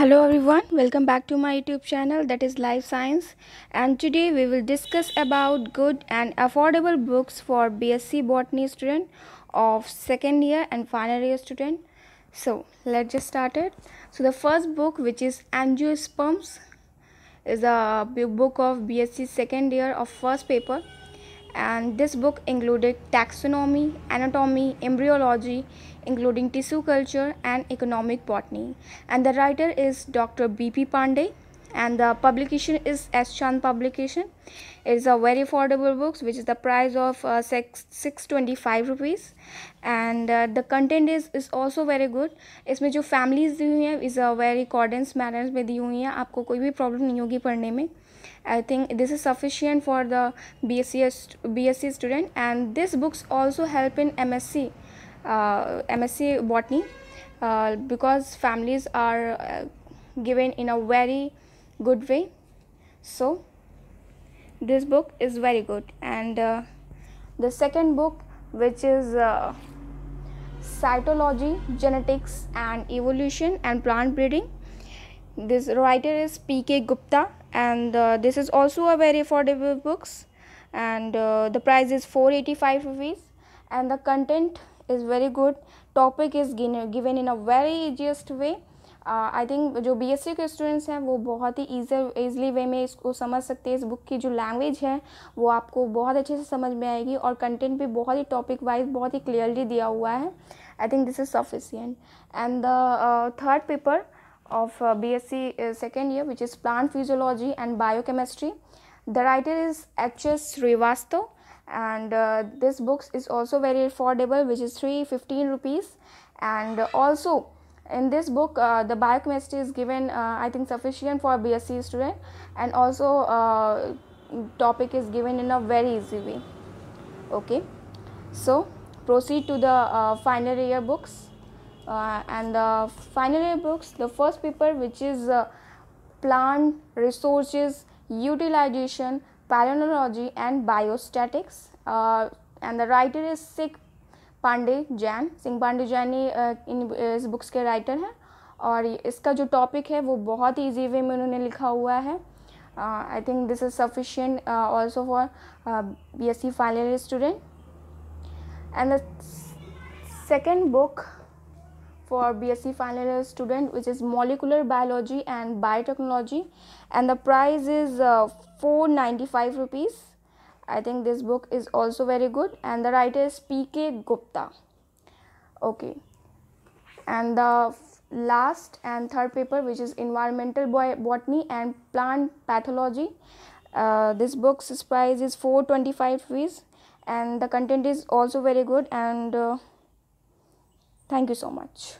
Hello everyone, welcome back to my YouTube channel that is Life Science and today we will discuss about good and affordable books for BSc Botany student of second year and final year student. So let's just start it. So the first book which is Angiosperms is a book of BSc second year of first paper and this book included taxonomy, anatomy, embryology, including tissue culture and economic botany. And the writer is Dr. B.P. Pandey and the publication is S. Chand publication. It is a very affordable books which is the price of uh, 625 rupees and uh, the content is is also very good इसमें जो families दी हुई हैं is a very accordance manners में दी हुई हैं आपको कोई भी problem नहीं होगी पढ़ने में I think this is sufficient for the BSc, BSc student and these books also help in MSc, uh, MSc botany uh, because families are uh, given in a very good way. So this book is very good and uh, the second book which is uh, cytology genetics and evolution and plant breeding this writer is pk gupta and uh, this is also a very affordable books and uh, the price is 485 rupees and the content is very good topic is given in a very easiest way I uh, think जो B के students हैं वो बहुत ही easily वे में इसको समझ सकते हैं इस बुक की जो लैंग्वेज है वो आपको बहुत अच्छे से समझ में आएगी और कंटेंट भी बहुत ही टॉपिक वाइज बहुत ही क्लियरली दिया हुआ है I think this is sufficient and the third paper of uh, BSc uh, second year which is plant physiology and biochemistry. The writer is H.S. Srivastav and uh, this book is also very affordable which is 315 rupees and also in this book uh, the biochemistry is given uh, I think sufficient for BSc student and also uh, topic is given in a very easy way. Okay, so proceed to the final year books and the final year books the first paper which is uh, plant resources utilization palynology and biostatics uh, and the writer is Sikh Pandey Jain Singh Pandey Jain ही इन इस books के writer हैं और इसका जो topic है वो बहुत ही ईजी वे में उन्होंने लिखा हुआ है I think this is sufficient also for B S C final student and the second book for BSc final year student which is molecular biology and biotechnology. And the price is uh, 495 rupees. I think this book is also very good. And the writer is PK Gupta. Okay. And the last and third paper which is environmental botany and plant pathology. Uh, this book's price is 425 rupees. And the content is also very good. And uh, Thank you so much.